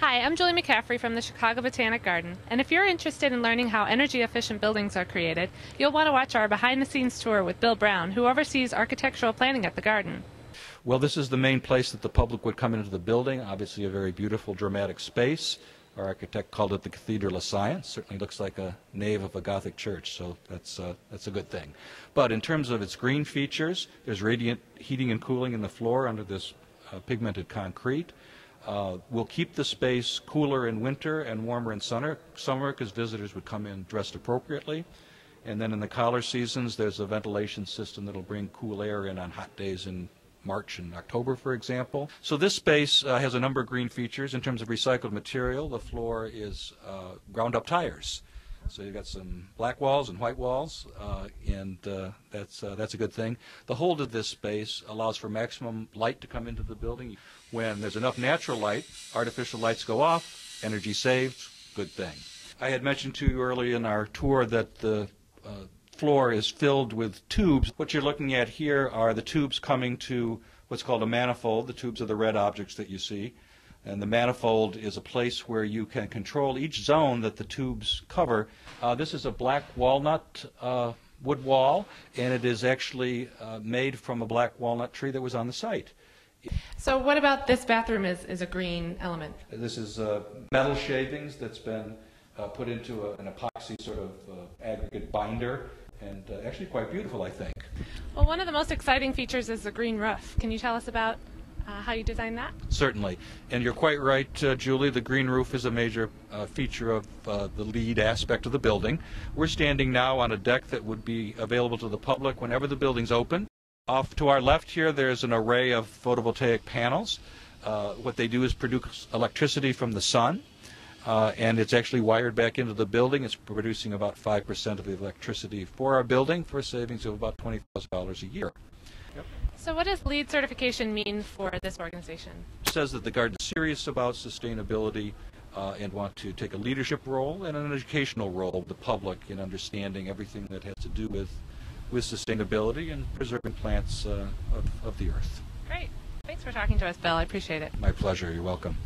Hi, I'm Julie McCaffrey from the Chicago Botanic Garden, and if you're interested in learning how energy efficient buildings are created, you'll want to watch our behind the scenes tour with Bill Brown, who oversees architectural planning at the garden. Well, this is the main place that the public would come into the building. Obviously, a very beautiful, dramatic space. Our architect called it the Cathedral of Science. Certainly looks like a nave of a Gothic church, so that's uh, that's a good thing. But in terms of its green features, there's radiant heating and cooling in the floor under this uh, pigmented concrete. Uh, we'll keep the space cooler in winter and warmer in summer, summer because visitors would come in dressed appropriately. And then in the collar seasons, there's a ventilation system that'll bring cool air in on hot days in March and October, for example. So this space uh, has a number of green features in terms of recycled material. The floor is uh, ground up tires. So you've got some black walls and white walls, uh, and uh, that's uh, that's a good thing. The hold of this space allows for maximum light to come into the building. When there's enough natural light, artificial lights go off, energy saved, good thing. I had mentioned to you earlier in our tour that the uh, floor is filled with tubes. What you're looking at here are the tubes coming to what's called a manifold. The tubes are the red objects that you see. And the manifold is a place where you can control each zone that the tubes cover. Uh, this is a black walnut uh, wood wall, and it is actually uh, made from a black walnut tree that was on the site. So, what about this bathroom is, is a green element? This is uh, metal shavings that's been uh, put into a, an epoxy sort of uh, aggregate binder, and actually quite beautiful, I think. Well, one of the most exciting features is the green roof. Can you tell us about uh, how you design that? Certainly. And you're quite right, uh, Julie. The green roof is a major uh, feature of uh, the LEED aspect of the building. We're standing now on a deck that would be available to the public whenever the building's open. Off to our left here, there's an array of photovoltaic panels. Uh, what they do is produce electricity from the sun. Uh, and it's actually wired back into the building. It's producing about 5% of the electricity for our building for a savings of about $20,000 a year. So, what does LEED certification mean for this organization? It says that the Garden is serious about sustainability uh, and want to take a leadership role and an educational role of the public in understanding everything that has to do with, with sustainability and preserving plants uh, of, of the earth. Great. Thanks for talking to us, Bill. I appreciate it. My pleasure. You're welcome.